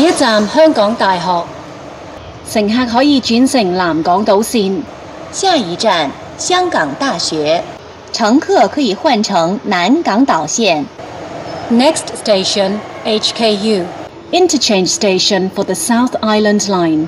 下一站香港大学乘客可以转乘南港岛线下一站香港大学乘客可以换乘南港岛线 next station hku interchange station for the south island line